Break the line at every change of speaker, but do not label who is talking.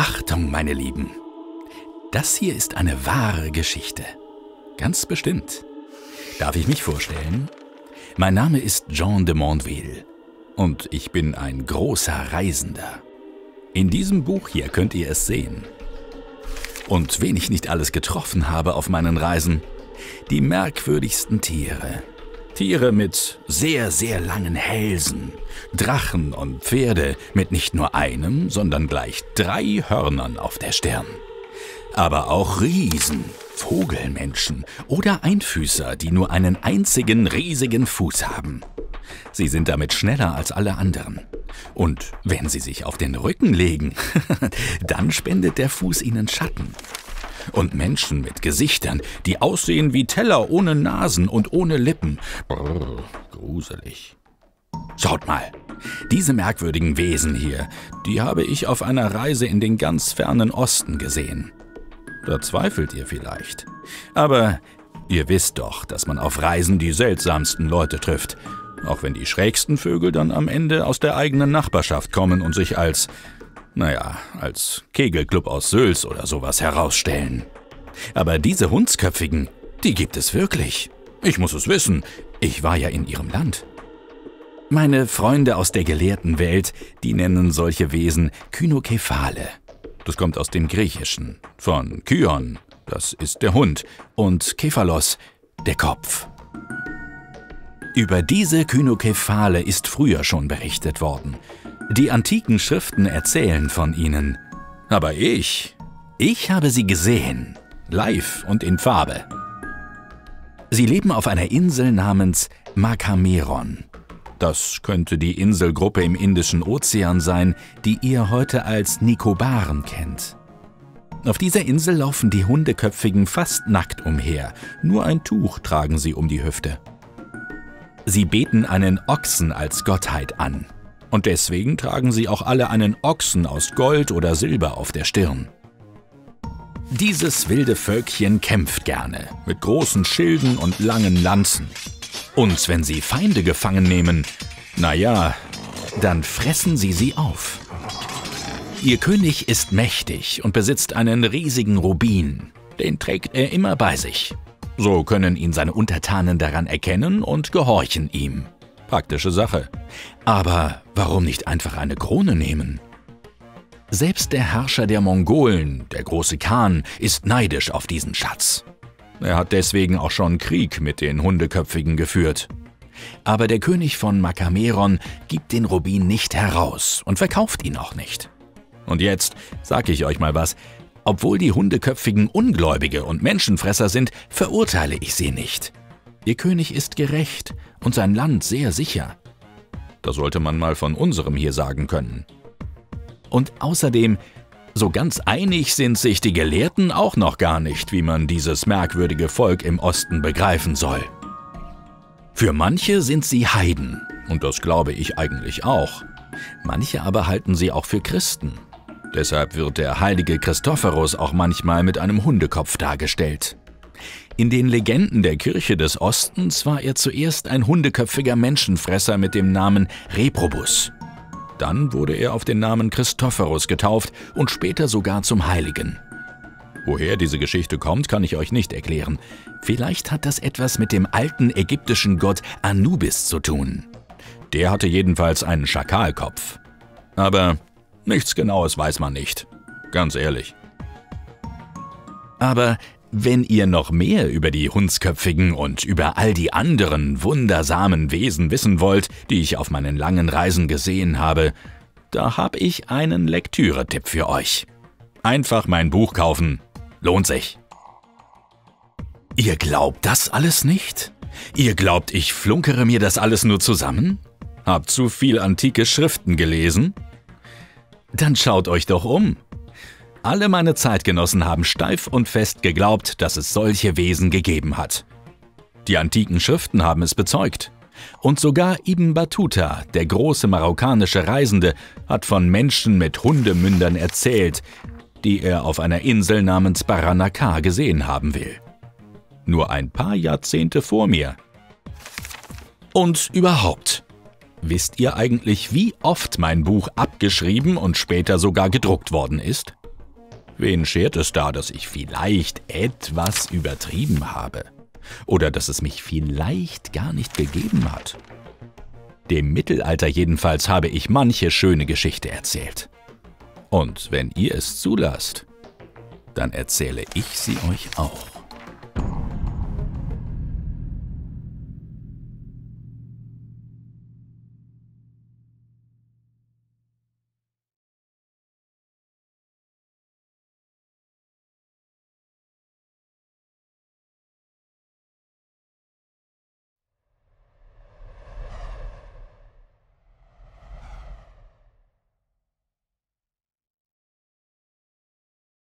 Achtung, meine Lieben. Das hier ist eine wahre Geschichte. Ganz bestimmt. Darf ich mich vorstellen? Mein Name ist Jean de Mondeville und ich bin ein großer Reisender. In diesem Buch hier könnt ihr es sehen. Und wen ich nicht alles getroffen habe auf meinen Reisen, die merkwürdigsten Tiere. Tiere mit sehr, sehr langen Hälsen, Drachen und Pferde mit nicht nur einem, sondern gleich drei Hörnern auf der Stirn. Aber auch Riesen, Vogelmenschen oder Einfüßer, die nur einen einzigen riesigen Fuß haben. Sie sind damit schneller als alle anderen. Und wenn sie sich auf den Rücken legen, dann spendet der Fuß ihnen Schatten. Und Menschen mit Gesichtern, die aussehen wie Teller ohne Nasen und ohne Lippen. Brrr, gruselig. Schaut mal, diese merkwürdigen Wesen hier, die habe ich auf einer Reise in den ganz fernen Osten gesehen. Da zweifelt ihr vielleicht. Aber ihr wisst doch, dass man auf Reisen die seltsamsten Leute trifft, auch wenn die schrägsten Vögel dann am Ende aus der eigenen Nachbarschaft kommen und sich als, naja, als Kegelclub aus Sülz oder sowas herausstellen. Aber diese Hundsköpfigen, die gibt es wirklich. Ich muss es wissen, ich war ja in ihrem Land. Meine Freunde aus der gelehrten Welt, die nennen solche Wesen Kynokephale. Das kommt aus dem Griechischen, von Kyon, das ist der Hund, und Kephalos, der Kopf. Über diese Kynokephale ist früher schon berichtet worden. Die antiken Schriften erzählen von ihnen. Aber ich, ich habe sie gesehen, live und in Farbe. Sie leben auf einer Insel namens Makameron. Das könnte die Inselgruppe im Indischen Ozean sein, die ihr heute als Nikobaren kennt. Auf dieser Insel laufen die Hundeköpfigen fast nackt umher, nur ein Tuch tragen sie um die Hüfte. Sie beten einen Ochsen als Gottheit an. Und deswegen tragen sie auch alle einen Ochsen aus Gold oder Silber auf der Stirn. Dieses wilde Völkchen kämpft gerne, mit großen Schilden und langen Lanzen. Und wenn sie Feinde gefangen nehmen, naja, dann fressen sie sie auf. Ihr König ist mächtig und besitzt einen riesigen Rubin. Den trägt er immer bei sich. So können ihn seine Untertanen daran erkennen und gehorchen ihm. Praktische Sache. Aber warum nicht einfach eine Krone nehmen? Selbst der Herrscher der Mongolen, der große Khan, ist neidisch auf diesen Schatz. Er hat deswegen auch schon Krieg mit den Hundeköpfigen geführt. Aber der König von Makameron gibt den Rubin nicht heraus und verkauft ihn auch nicht. Und jetzt sag ich euch mal was, obwohl die Hundeköpfigen Ungläubige und Menschenfresser sind, verurteile ich sie nicht. Ihr König ist gerecht und sein Land sehr sicher. Das sollte man mal von unserem hier sagen können. Und außerdem so ganz einig sind sich die Gelehrten auch noch gar nicht, wie man dieses merkwürdige Volk im Osten begreifen soll. Für manche sind sie Heiden, und das glaube ich eigentlich auch. Manche aber halten sie auch für Christen. Deshalb wird der heilige Christophorus auch manchmal mit einem Hundekopf dargestellt. In den Legenden der Kirche des Ostens war er zuerst ein hundeköpfiger Menschenfresser mit dem Namen Reprobus. Dann wurde er auf den Namen Christophorus getauft und später sogar zum Heiligen. Woher diese Geschichte kommt, kann ich euch nicht erklären. Vielleicht hat das etwas mit dem alten ägyptischen Gott Anubis zu tun. Der hatte jedenfalls einen Schakalkopf. Aber nichts Genaues weiß man nicht. Ganz ehrlich. Aber wenn ihr noch mehr über die Hundsköpfigen und über all die anderen wundersamen Wesen wissen wollt, die ich auf meinen langen Reisen gesehen habe, da habe ich einen Lektüretipp für euch. Einfach mein Buch kaufen. Lohnt sich. Ihr glaubt das alles nicht? Ihr glaubt, ich flunkere mir das alles nur zusammen? Habt zu viel antike Schriften gelesen? Dann schaut euch doch um. Alle meine Zeitgenossen haben steif und fest geglaubt, dass es solche Wesen gegeben hat. Die antiken Schriften haben es bezeugt. Und sogar Ibn Battuta, der große marokkanische Reisende, hat von Menschen mit Hundemündern erzählt, die er auf einer Insel namens Baranakar gesehen haben will. Nur ein paar Jahrzehnte vor mir. Und überhaupt, wisst ihr eigentlich, wie oft mein Buch abgeschrieben und später sogar gedruckt worden ist? Wen schert es da, dass ich vielleicht etwas übertrieben habe? Oder dass es mich vielleicht gar nicht gegeben hat? Dem Mittelalter jedenfalls habe ich manche schöne Geschichte erzählt. Und wenn ihr es zulasst, dann erzähle ich sie euch auch.